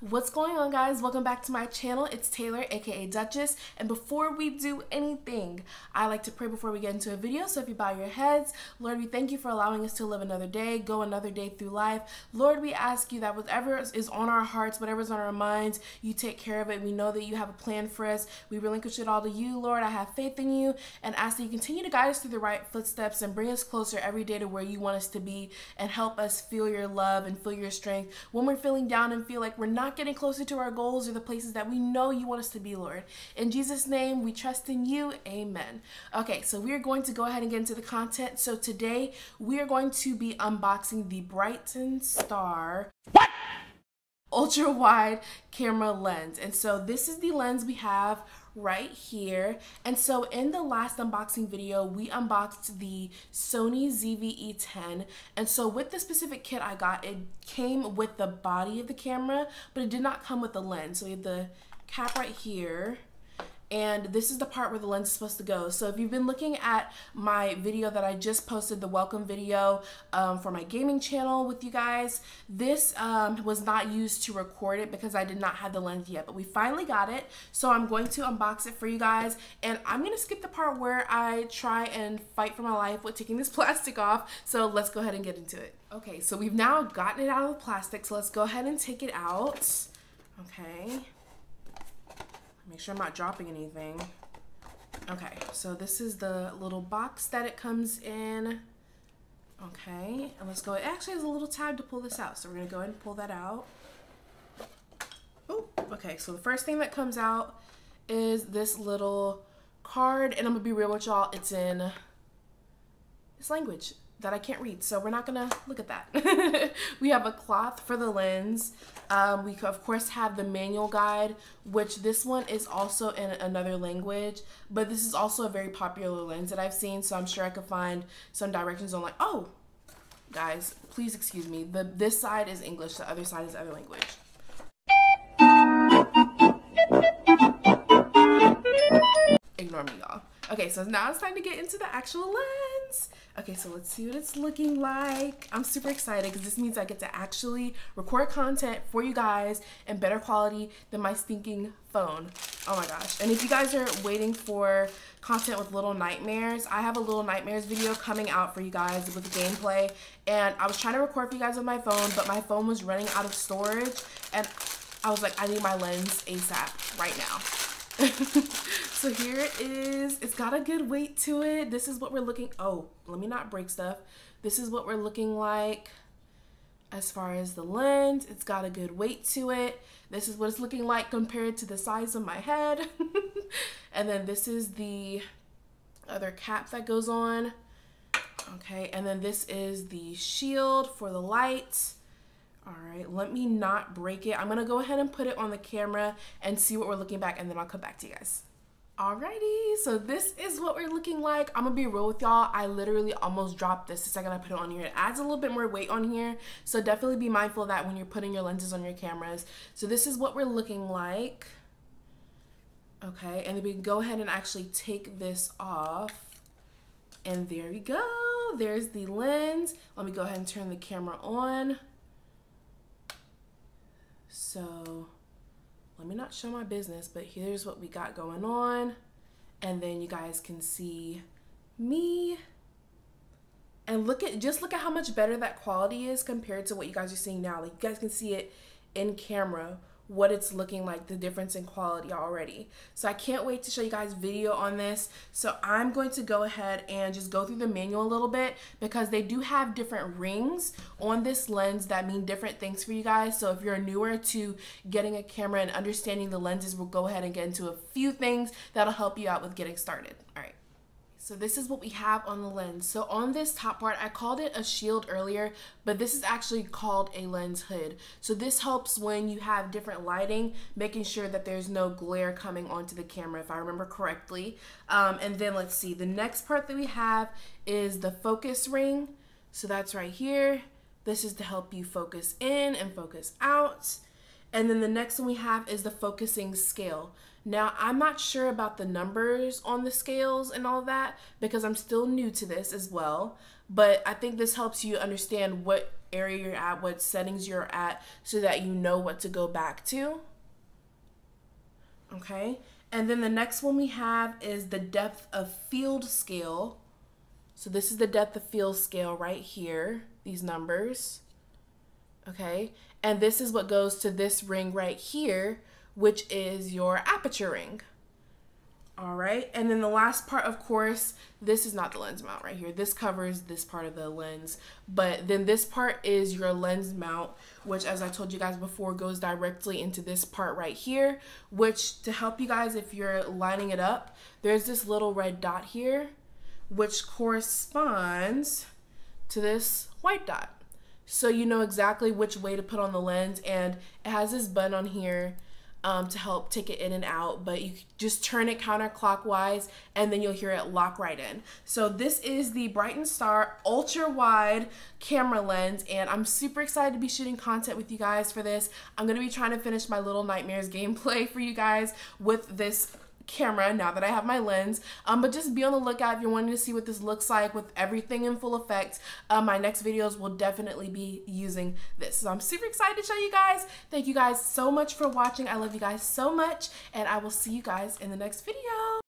What's going on guys? Welcome back to my channel. It's Taylor aka Duchess. And before we do anything I like to pray before we get into a video. So if you bow your heads Lord we thank you for allowing us to live another day go another day through life. Lord we ask you that whatever is on our hearts whatever's on our minds you take care of it. We know that you have a plan for us. We relinquish it all to you Lord. I have faith in you and ask that you continue to guide us through the right footsteps and bring us closer every day to where you want us to be and help us feel your love and feel your strength. When we're feeling down and feel like we're not not getting closer to our goals or the places that we know you want us to be, Lord. In Jesus' name, we trust in you. Amen. Okay, so we are going to go ahead and get into the content. So today, we are going to be unboxing the Brightin Star. What? ultra wide camera lens and so this is the lens we have right here. And so in the last unboxing video, we unboxed the Sony ZV-E10. And so with the specific kit I got, it came with the body of the camera, but it did not come with the lens. So we have the cap right here and this is the part where the lens is supposed to go. So if you've been looking at my video that I just posted, the welcome video um, for my gaming channel with you guys, this um, was not used to record it because I did not have the lens yet, but we finally got it. So I'm going to unbox it for you guys and I'm gonna skip the part where I try and fight for my life with taking this plastic off. So let's go ahead and get into it. Okay, so we've now gotten it out of the plastic, so let's go ahead and take it out. Okay. Make sure I'm not dropping anything. Okay, so this is the little box that it comes in. Okay, and let's go. It actually has a little tab to pull this out, so we're gonna go ahead and pull that out. Oh, okay, so the first thing that comes out is this little card, and I'm gonna be real with y'all, it's in this language that I can't read, so we're not gonna look at that. we have a cloth for the lens. Um, we of course have the manual guide, which this one is also in another language, but this is also a very popular lens that I've seen, so I'm sure I could find some directions on like, oh, guys, please excuse me. The this side is English, the other side is other language. Ignore me, y'all. Okay, so now it's time to get into the actual lens. Okay, so let's see what it's looking like. I'm super excited because this means I get to actually record content for you guys in better quality than my stinking phone. Oh my gosh. And if you guys are waiting for content with Little Nightmares, I have a Little Nightmares video coming out for you guys with gameplay. And I was trying to record for you guys on my phone, but my phone was running out of storage. And I was like, I need my lens ASAP right now. so here it is. It's got a good weight to it. This is what we're looking. Oh, let me not break stuff. This is what we're looking like as far as the lens. It's got a good weight to it. This is what it's looking like compared to the size of my head. and then this is the other cap that goes on. Okay, and then this is the shield for the light. All right, let me not break it. I'm gonna go ahead and put it on the camera and see what we're looking back and then I'll come back to you guys. Alrighty, so this is what we're looking like. I'm gonna be real with y'all. I literally almost dropped this the second I put it on here. It adds a little bit more weight on here, so definitely be mindful of that when you're putting your lenses on your cameras. So this is what we're looking like. Okay, and then we can go ahead and actually take this off. And there we go. There's the lens. Let me go ahead and turn the camera on. So let me not show my business, but here's what we got going on. And then you guys can see me. And look at, just look at how much better that quality is compared to what you guys are seeing now. Like you guys can see it in camera what it's looking like, the difference in quality already. So I can't wait to show you guys video on this. So I'm going to go ahead and just go through the manual a little bit because they do have different rings on this lens that mean different things for you guys. So if you're newer to getting a camera and understanding the lenses, we'll go ahead and get into a few things that'll help you out with getting started. All right. So this is what we have on the lens. So on this top part, I called it a shield earlier, but this is actually called a lens hood. So this helps when you have different lighting, making sure that there's no glare coming onto the camera, if I remember correctly. Um, and then let's see, the next part that we have is the focus ring. So that's right here. This is to help you focus in and focus out. And then the next one we have is the focusing scale. Now, I'm not sure about the numbers on the scales and all that because I'm still new to this as well. But I think this helps you understand what area you're at, what settings you're at, so that you know what to go back to. Okay, and then the next one we have is the depth of field scale. So this is the depth of field scale right here, these numbers. Okay, and this is what goes to this ring right here, which is your aperture ring. All right, and then the last part, of course, this is not the lens mount right here. This covers this part of the lens, but then this part is your lens mount, which as I told you guys before, goes directly into this part right here, which to help you guys, if you're lining it up, there's this little red dot here, which corresponds to this white dot. So you know exactly which way to put on the lens and it has this button on here um, to help take it in and out, but you just turn it counterclockwise and then you'll hear it lock right in. So this is the Brightin Star ultra wide camera lens and I'm super excited to be shooting content with you guys for this. I'm going to be trying to finish my Little Nightmares gameplay for you guys with this camera now that I have my lens. Um, but just be on the lookout if you're wanting to see what this looks like with everything in full effect. Uh, my next videos will definitely be using this. So I'm super excited to show you guys. Thank you guys so much for watching. I love you guys so much and I will see you guys in the next video.